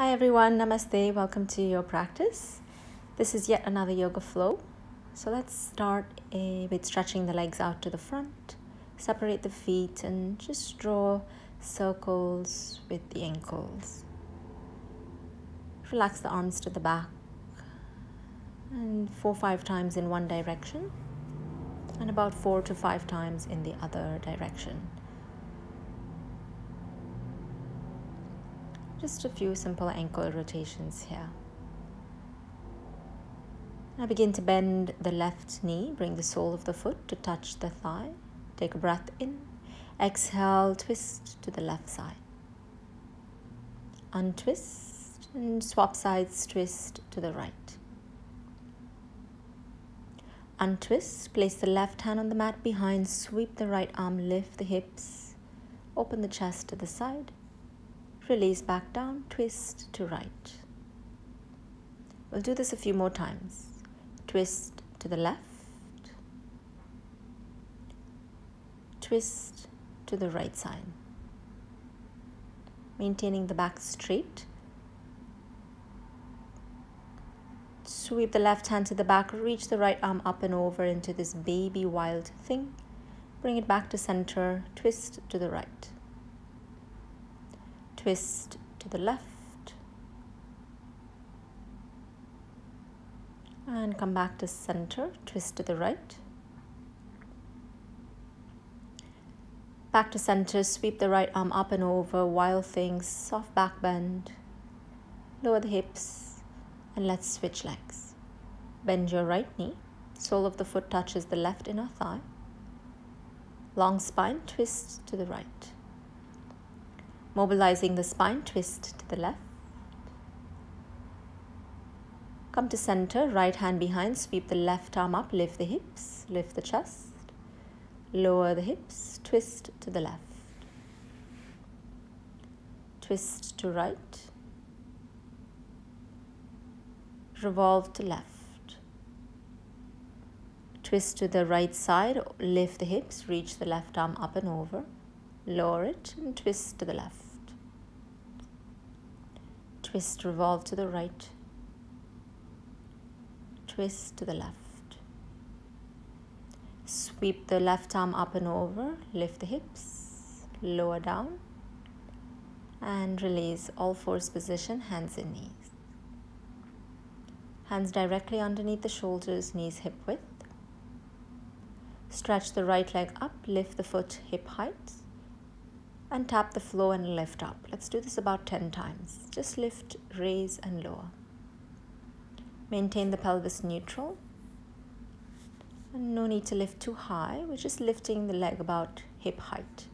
Hi everyone, namaste. Welcome to your practice. This is yet another yoga flow. So let's start with stretching the legs out to the front. Separate the feet and just draw circles with the ankles. Relax the arms to the back and four five times in one direction and about four to five times in the other direction. Just a few simple ankle rotations here. Now begin to bend the left knee, bring the sole of the foot to touch the thigh. Take a breath in. Exhale, twist to the left side. Untwist and swap sides, twist to the right. Untwist, place the left hand on the mat behind, sweep the right arm, lift the hips, open the chest to the side. Release back down, twist to right. We'll do this a few more times. Twist to the left, twist to the right side. Maintaining the back straight. Sweep the left hand to the back, reach the right arm up and over into this baby wild thing. Bring it back to center, twist to the right twist to the left. And come back to center twist to the right. Back to center sweep the right arm up and over wild things soft back bend. Lower the hips and let's switch legs. Bend your right knee. Sole of the foot touches the left inner thigh. Long spine twist to the right Mobilizing the spine, twist to the left. Come to center, right hand behind, sweep the left arm up, lift the hips, lift the chest, lower the hips, twist to the left. Twist to right. Revolve to left. Twist to the right side, lift the hips, reach the left arm up and over lower it and twist to the left. Twist, revolve to the right. Twist to the left. Sweep the left arm up and over, lift the hips, lower down, and release all fours position, hands and knees. Hands directly underneath the shoulders, knees hip width. Stretch the right leg up, lift the foot hip height and tap the floor and lift up. Let's do this about 10 times. Just lift, raise, and lower. Maintain the pelvis neutral. And no need to lift too high. We're just lifting the leg about hip height.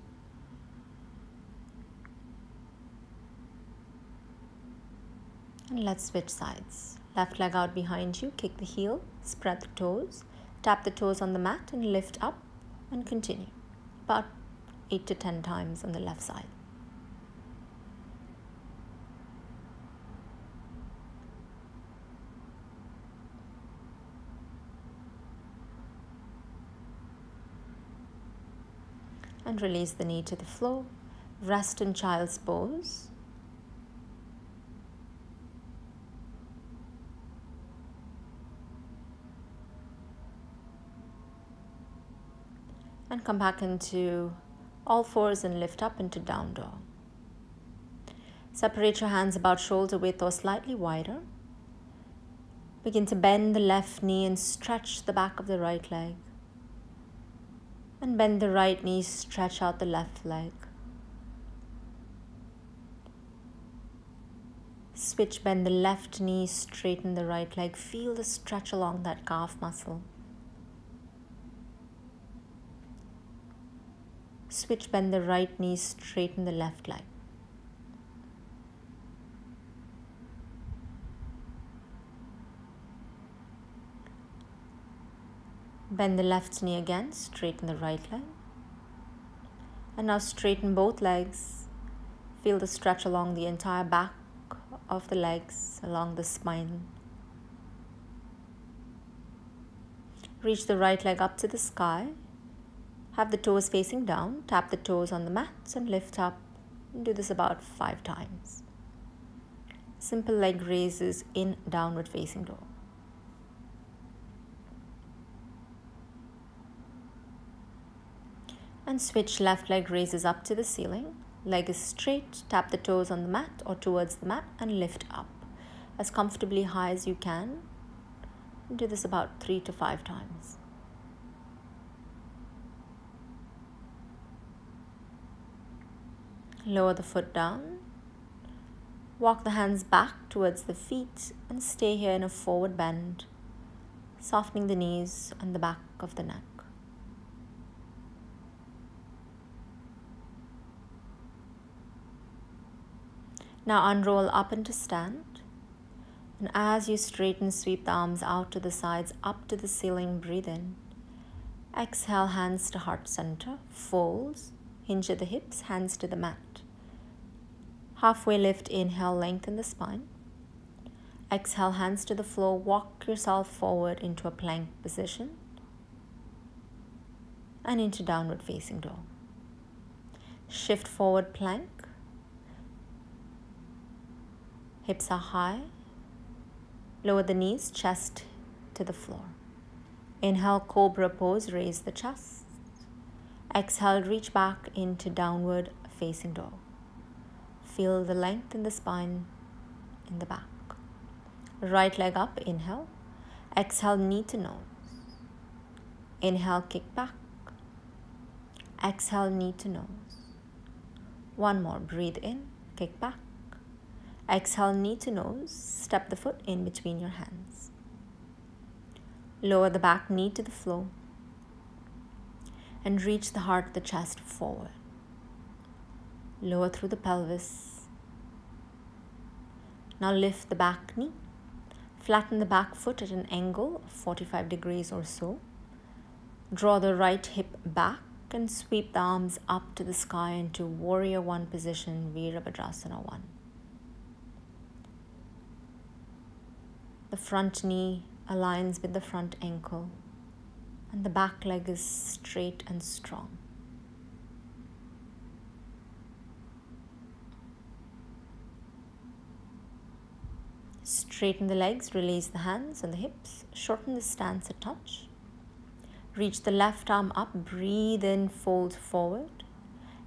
And let's switch sides. Left leg out behind you, kick the heel, spread the toes, tap the toes on the mat and lift up and continue. About 8 to 10 times on the left side. And release the knee to the floor. Rest in child's pose. and come back into all fours and lift up into down dog. Separate your hands about shoulder width or slightly wider. Begin to bend the left knee and stretch the back of the right leg. And bend the right knee, stretch out the left leg. Switch, bend the left knee, straighten the right leg. Feel the stretch along that calf muscle. Switch bend the right knee, straighten the left leg. Bend the left knee again, straighten the right leg. And now straighten both legs. Feel the stretch along the entire back of the legs, along the spine. Reach the right leg up to the sky have the toes facing down, tap the toes on the mats and lift up. Do this about five times. Simple leg raises in downward facing dog. And switch left leg raises up to the ceiling. Leg is straight, tap the toes on the mat or towards the mat and lift up as comfortably high as you can. Do this about three to five times. Lower the foot down. Walk the hands back towards the feet and stay here in a forward bend, softening the knees and the back of the neck. Now unroll up into stand. And as you straighten, sweep the arms out to the sides, up to the ceiling, breathe in. Exhale, hands to heart center, folds, hinge at the hips, hands to the mat. Halfway lift, inhale, lengthen the spine. Exhale, hands to the floor, walk yourself forward into a plank position and into downward facing dog. Shift forward plank. Hips are high. Lower the knees, chest to the floor. Inhale, cobra pose, raise the chest. Exhale, reach back into downward facing dog. Feel the length in the spine in the back. Right leg up, inhale. Exhale, knee to nose. Inhale, kick back. Exhale, knee to nose. One more. Breathe in, kick back. Exhale, knee to nose. Step the foot in between your hands. Lower the back knee to the floor and reach the heart, the chest forward lower through the pelvis. Now lift the back knee, flatten the back foot at an angle of 45 degrees or so. Draw the right hip back and sweep the arms up to the sky into warrior one position, Virabhadrasana 1. The front knee aligns with the front ankle, and the back leg is straight and strong. Straighten the legs, release the hands and the hips, shorten the stance a touch. Reach the left arm up, breathe in, fold forward.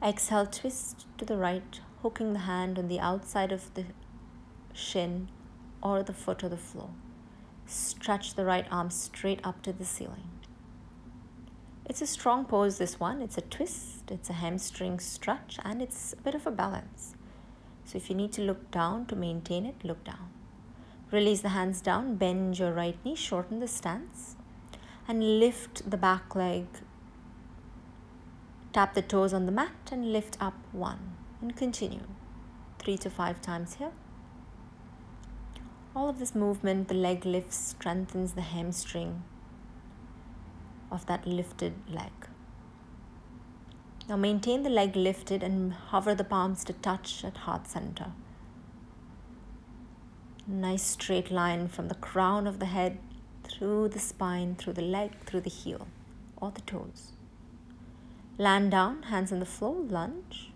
Exhale, twist to the right, hooking the hand on the outside of the shin or the foot or the floor. Stretch the right arm straight up to the ceiling. It's a strong pose, this one. It's a twist, it's a hamstring stretch, and it's a bit of a balance. So if you need to look down to maintain it, look down. Release the hands down, bend your right knee, shorten the stance, and lift the back leg. Tap the toes on the mat and lift up one. And continue three to five times here. All of this movement, the leg lifts, strengthens the hamstring of that lifted leg. Now maintain the leg lifted and hover the palms to touch at heart center. Nice straight line from the crown of the head through the spine, through the leg, through the heel or the toes. Land down, hands on the floor, lunge.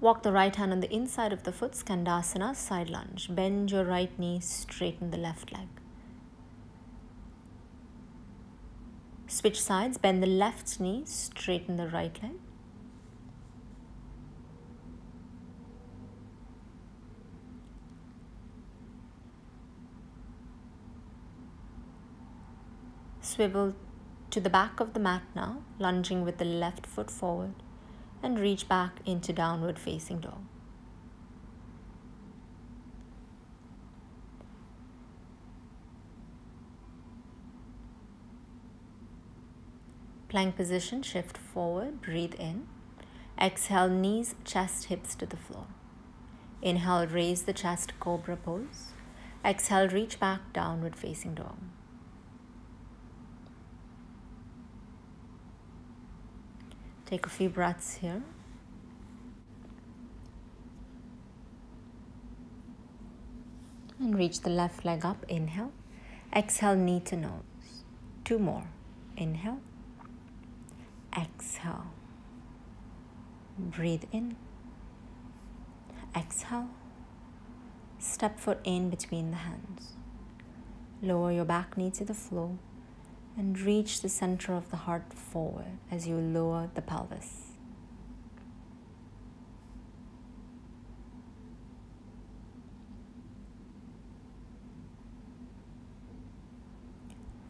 Walk the right hand on the inside of the foot, Skandasana, side lunge. Bend your right knee, straighten the left leg. Switch sides, bend the left knee, straighten the right leg. Swivel to the back of the mat now, lunging with the left foot forward and reach back into downward facing dog. Plank position, shift forward, breathe in. Exhale, knees, chest, hips to the floor. Inhale, raise the chest, cobra pose. Exhale, reach back, downward facing dog. Take a few breaths here. And reach the left leg up. Inhale. Exhale, knee to nose. Two more. Inhale. Exhale. Breathe in. Exhale. Step foot in between the hands. Lower your back knee to the floor and reach the center of the heart forward as you lower the pelvis.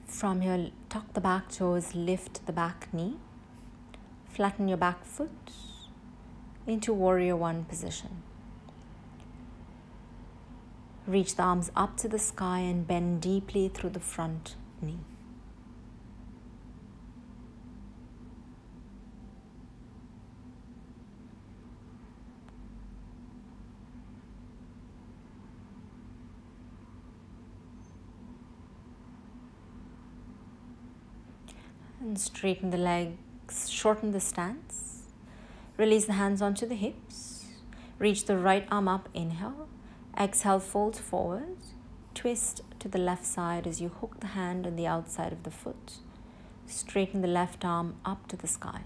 From here, tuck the back toes, lift the back knee, flatten your back foot into warrior one position. Reach the arms up to the sky and bend deeply through the front knee. Straighten the legs, shorten the stance. Release the hands onto the hips. Reach the right arm up, inhale. Exhale, fold forward. Twist to the left side as you hook the hand on the outside of the foot. Straighten the left arm up to the sky.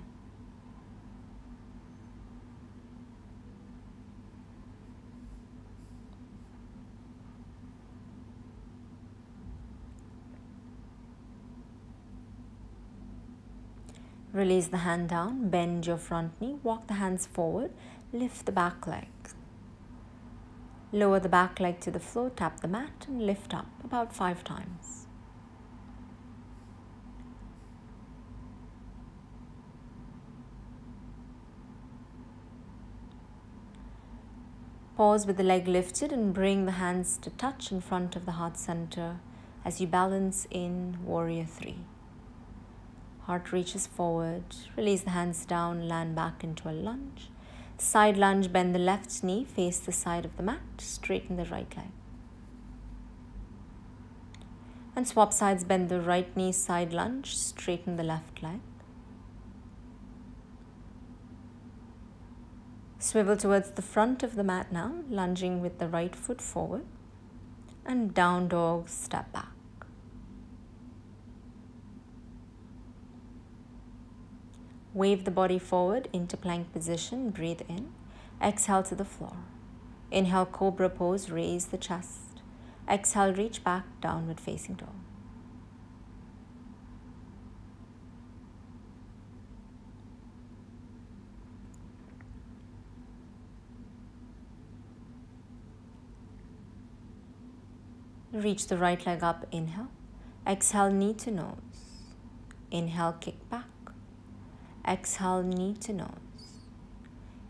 Release the hand down, bend your front knee, walk the hands forward, lift the back leg. Lower the back leg to the floor, tap the mat, and lift up about five times. Pause with the leg lifted and bring the hands to touch in front of the heart center as you balance in Warrior 3. Heart reaches forward. Release the hands down, land back into a lunge. Side lunge, bend the left knee, face the side of the mat, straighten the right leg. And swap sides, bend the right knee, side lunge, straighten the left leg. Swivel towards the front of the mat now, lunging with the right foot forward. And down dog, step back. Wave the body forward into plank position. Breathe in. Exhale to the floor. Inhale, cobra pose. Raise the chest. Exhale, reach back, downward facing dog. Reach the right leg up. Inhale. Exhale, knee to nose. Inhale, kick back. Exhale, knee to nose.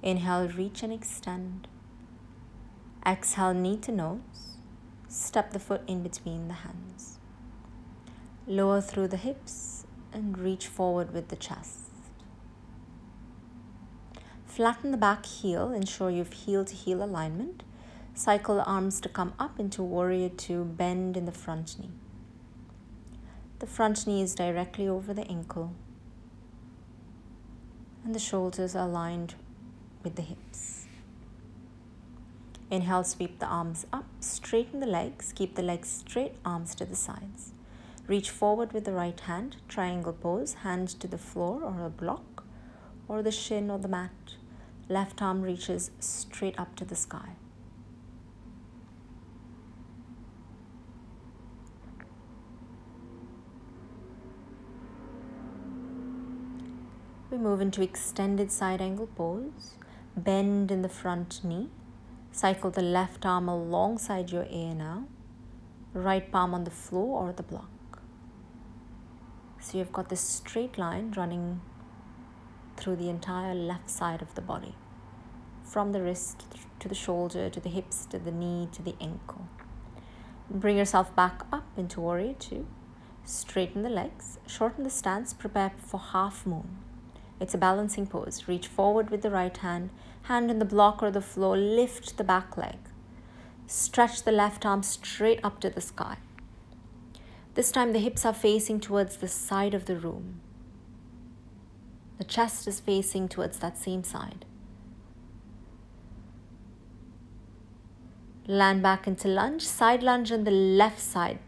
Inhale, reach and extend. Exhale, knee to nose. Step the foot in between the hands. Lower through the hips and reach forward with the chest. Flatten the back heel, ensure you've heel to heel alignment. Cycle the arms to come up into warrior two, bend in the front knee. The front knee is directly over the ankle and the shoulders are aligned with the hips. Inhale, sweep the arms up, straighten the legs, keep the legs straight, arms to the sides. Reach forward with the right hand, triangle pose, hand to the floor or a block, or the shin or the mat. Left arm reaches straight up to the sky. We move into extended side angle pose. Bend in the front knee. Cycle the left arm alongside your now. Right palm on the floor or the block. So you've got this straight line running through the entire left side of the body. From the wrist to the shoulder, to the hips, to the knee, to the ankle. Bring yourself back up into warrior two. Straighten the legs, shorten the stance, prepare for half moon. It's a balancing pose. Reach forward with the right hand, hand in the block or the floor, lift the back leg. Stretch the left arm straight up to the sky. This time the hips are facing towards the side of the room. The chest is facing towards that same side. Land back into lunge, side lunge on the left side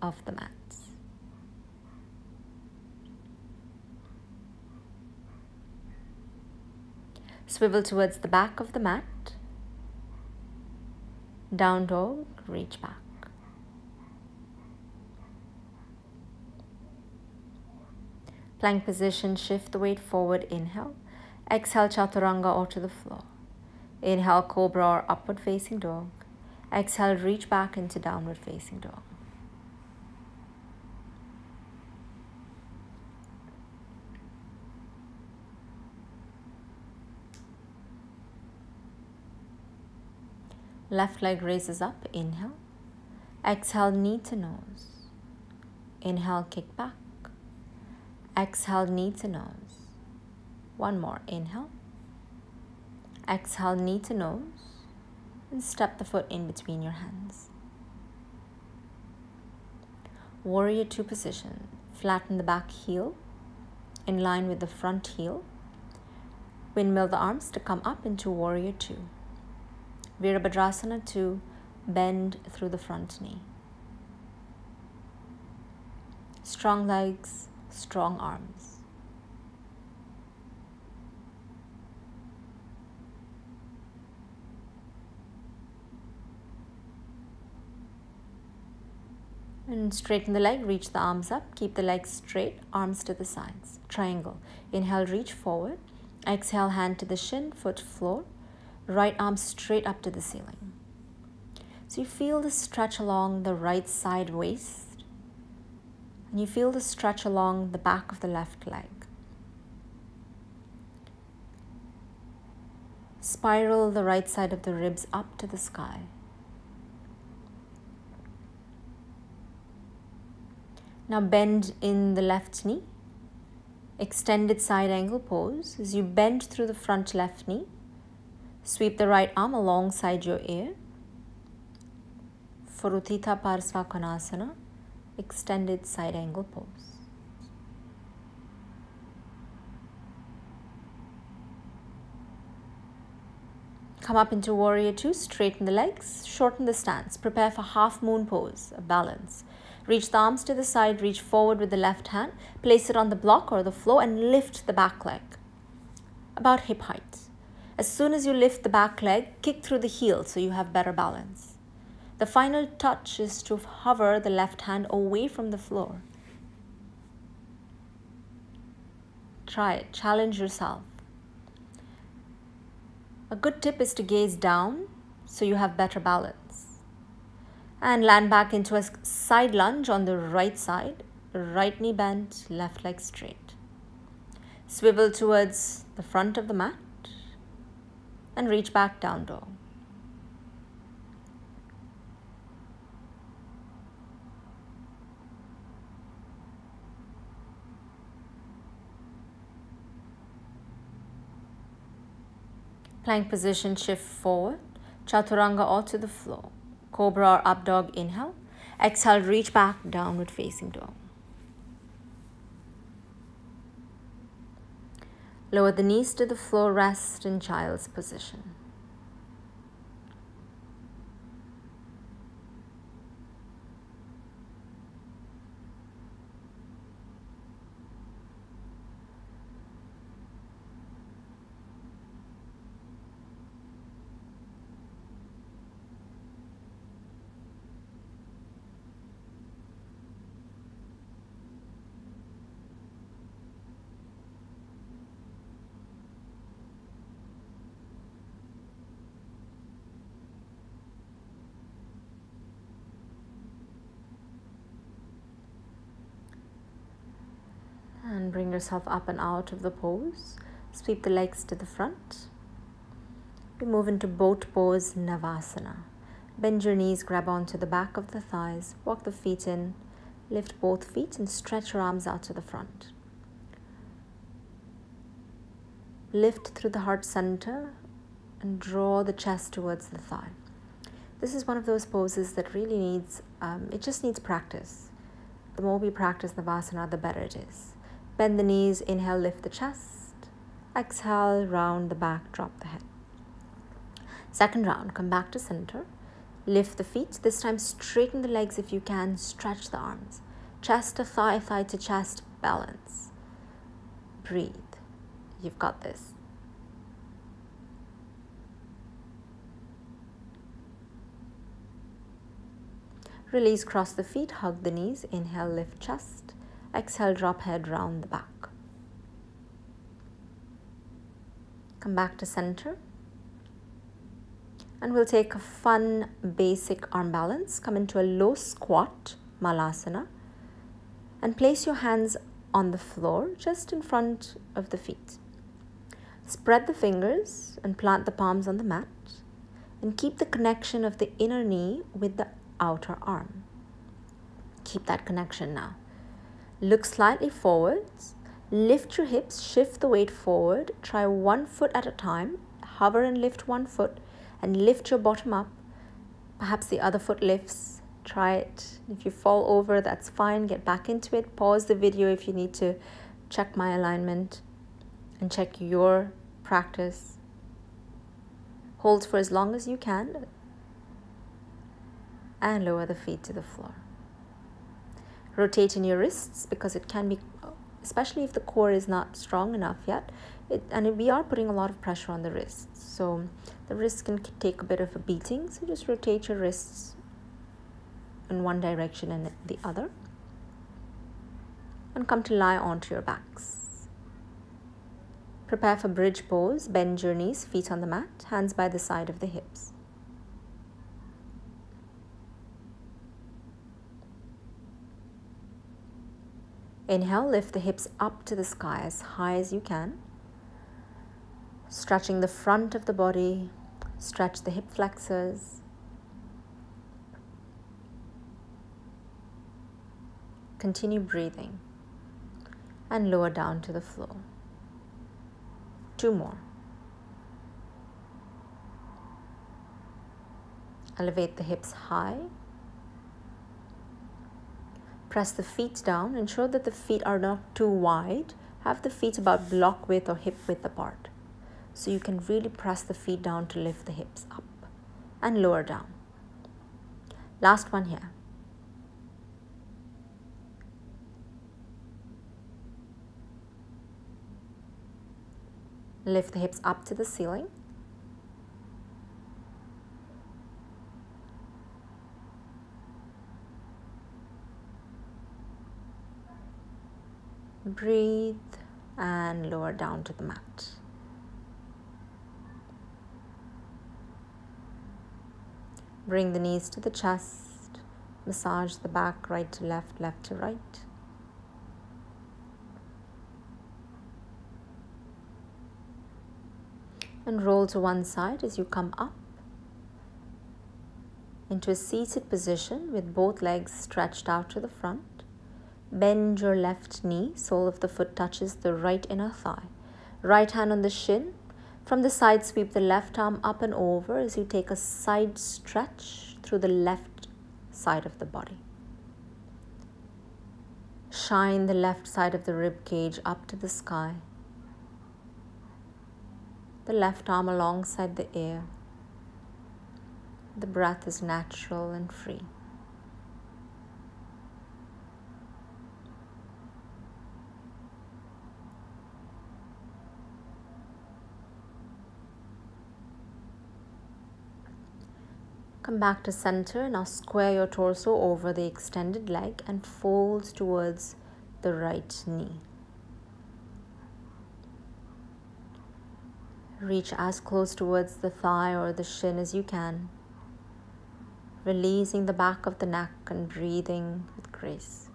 of the mat. Swivel towards the back of the mat. Down dog, reach back. Plank position, shift the weight forward, inhale. Exhale, chaturanga or to the floor. Inhale, cobra or upward facing dog. Exhale, reach back into downward facing dog. Left leg raises up, inhale. Exhale, knee to nose. Inhale, kick back. Exhale, knee to nose. One more, inhale. Exhale, knee to nose. And step the foot in between your hands. Warrior two position. Flatten the back heel in line with the front heel. Windmill the arms to come up into warrior two. Virabhadrasana to bend through the front knee. Strong legs, strong arms. And straighten the leg, reach the arms up, keep the legs straight, arms to the sides. Triangle. Inhale, reach forward. Exhale, hand to the shin, foot floor right arm straight up to the ceiling. So you feel the stretch along the right side waist, and you feel the stretch along the back of the left leg. Spiral the right side of the ribs up to the sky. Now bend in the left knee. Extended side angle pose as you bend through the front left knee Sweep the right arm alongside your ear. For Utthita Parsvakonasana, extended side angle pose. Come up into warrior two, straighten the legs, shorten the stance, prepare for half moon pose, a balance. Reach the arms to the side, reach forward with the left hand, place it on the block or the floor and lift the back leg about hip height. As soon as you lift the back leg, kick through the heel so you have better balance. The final touch is to hover the left hand away from the floor. Try it, challenge yourself. A good tip is to gaze down so you have better balance. And land back into a side lunge on the right side, right knee bent, left leg straight. Swivel towards the front of the mat and reach back down dog. Plank position, shift forward. Chaturanga or to the floor. Cobra or up dog, inhale. Exhale, reach back, downward facing dog. Lower the knees to the floor, rest in child's position. Bring yourself up and out of the pose. Sweep the legs to the front. We move into boat pose Navasana. Bend your knees, grab onto the back of the thighs, walk the feet in, lift both feet and stretch your arms out to the front. Lift through the heart center and draw the chest towards the thigh. This is one of those poses that really needs, um, it just needs practice. The more we practice Navasana, the better it is. Bend the knees, inhale, lift the chest. Exhale, round the back, drop the head. Second round, come back to center. Lift the feet. This time, straighten the legs if you can. Stretch the arms. Chest to thigh, thigh to chest, balance. Breathe. You've got this. Release, cross the feet, hug the knees. Inhale, lift chest. Exhale, drop head round the back. Come back to center. And we'll take a fun basic arm balance. Come into a low squat, malasana. And place your hands on the floor just in front of the feet. Spread the fingers and plant the palms on the mat. And keep the connection of the inner knee with the outer arm. Keep that connection now. Look slightly forwards. Lift your hips, shift the weight forward. Try one foot at a time. Hover and lift one foot and lift your bottom up. Perhaps the other foot lifts. Try it. If you fall over, that's fine. Get back into it. Pause the video if you need to check my alignment and check your practice. Hold for as long as you can and lower the feet to the floor. Rotate in your wrists because it can be, especially if the core is not strong enough yet, it, and we are putting a lot of pressure on the wrists. So the wrists can take a bit of a beating. So just rotate your wrists in one direction and the other. And come to lie onto your backs. Prepare for bridge pose. Bend your knees, feet on the mat, hands by the side of the hips. Inhale, lift the hips up to the sky as high as you can. Stretching the front of the body, stretch the hip flexors. Continue breathing and lower down to the floor. Two more. Elevate the hips high Press the feet down. Ensure that the feet are not too wide. Have the feet about block width or hip width apart. So you can really press the feet down to lift the hips up and lower down. Last one here. Lift the hips up to the ceiling. Breathe and lower down to the mat. Bring the knees to the chest, massage the back right to left, left to right. And roll to one side as you come up into a seated position with both legs stretched out to the front. Bend your left knee, sole of the foot touches the right inner thigh. Right hand on the shin. From the side, sweep the left arm up and over as you take a side stretch through the left side of the body. Shine the left side of the rib cage up to the sky. The left arm alongside the ear. The breath is natural and free. Come back to center. Now square your torso over the extended leg and fold towards the right knee. Reach as close towards the thigh or the shin as you can, releasing the back of the neck and breathing with grace.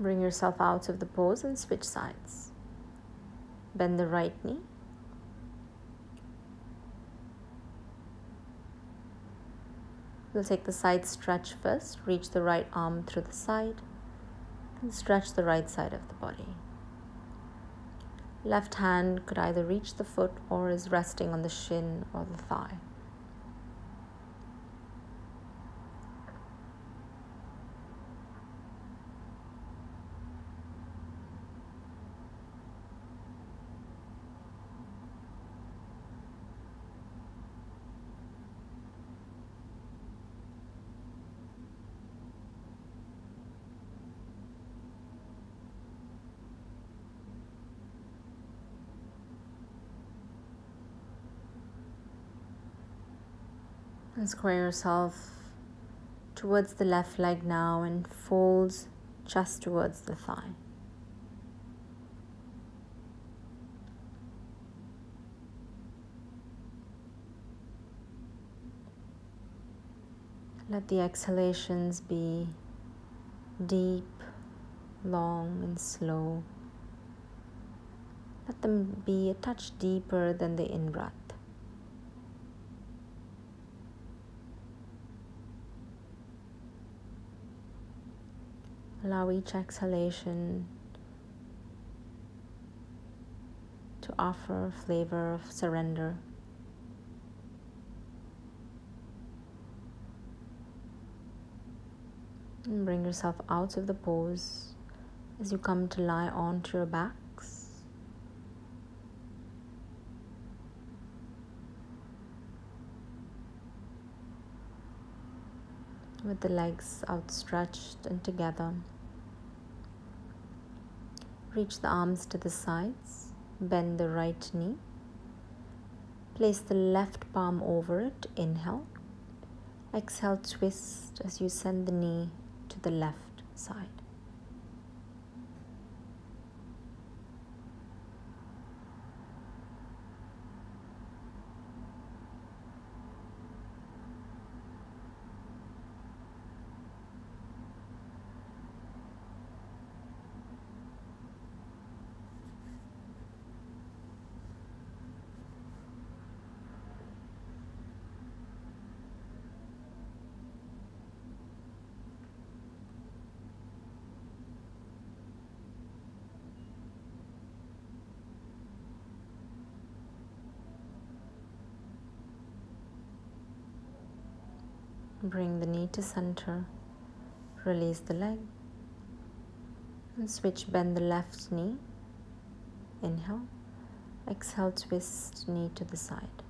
Bring yourself out of the pose and switch sides. Bend the right knee. We'll take the side stretch first. Reach the right arm through the side and stretch the right side of the body. Left hand could either reach the foot or is resting on the shin or the thigh. And square yourself towards the left leg now and folds just towards the thigh. Let the exhalations be deep, long, and slow. Let them be a touch deeper than the in breath. Allow each exhalation to offer a flavor of surrender. And bring yourself out of the pose as you come to lie onto your backs. With the legs outstretched and together. Reach the arms to the sides, bend the right knee. Place the left palm over it, inhale. Exhale, twist as you send the knee to the left side. Bring the knee to center. Release the leg. And switch, bend the left knee. Inhale. Exhale, twist knee to the side.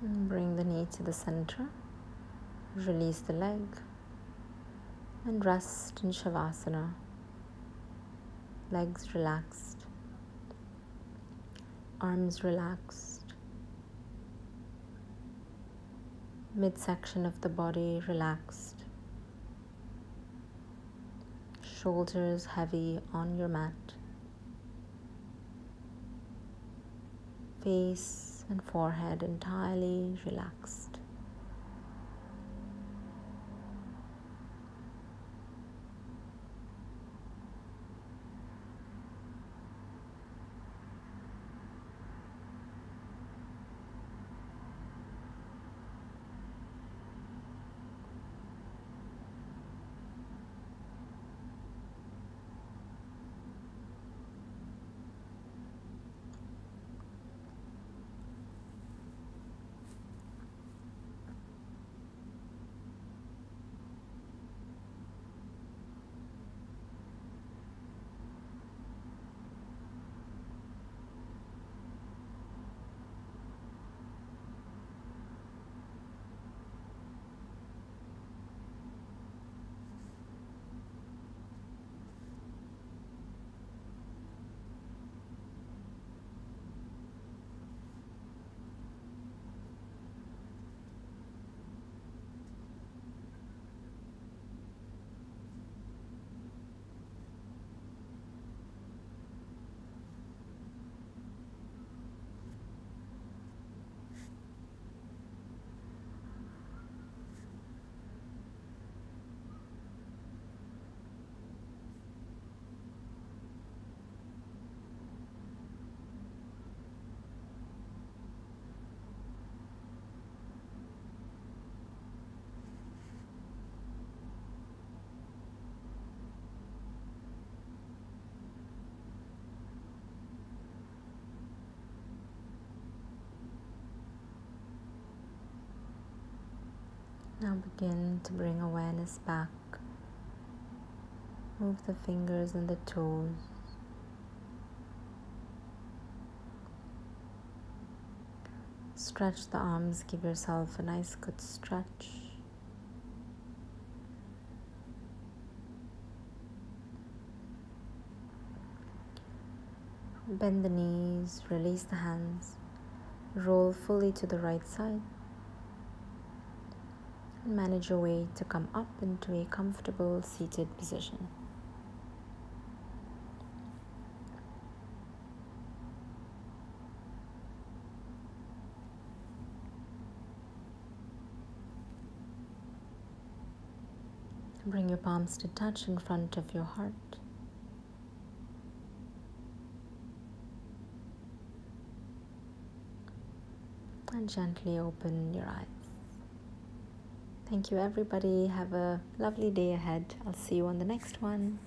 Bring the knee to the center. Release the leg. And rest in Shavasana. Legs relaxed, arms relaxed, midsection of the body relaxed, shoulders heavy on your mat, face and forehead entirely relaxed. Now begin to bring awareness back. Move the fingers and the toes. Stretch the arms, give yourself a nice good stretch. Bend the knees, release the hands, roll fully to the right side. And manage your way to come up into a comfortable seated position. Bring your palms to touch in front of your heart. And gently open your eyes. Thank you, everybody. Have a lovely day ahead. I'll see you on the next one.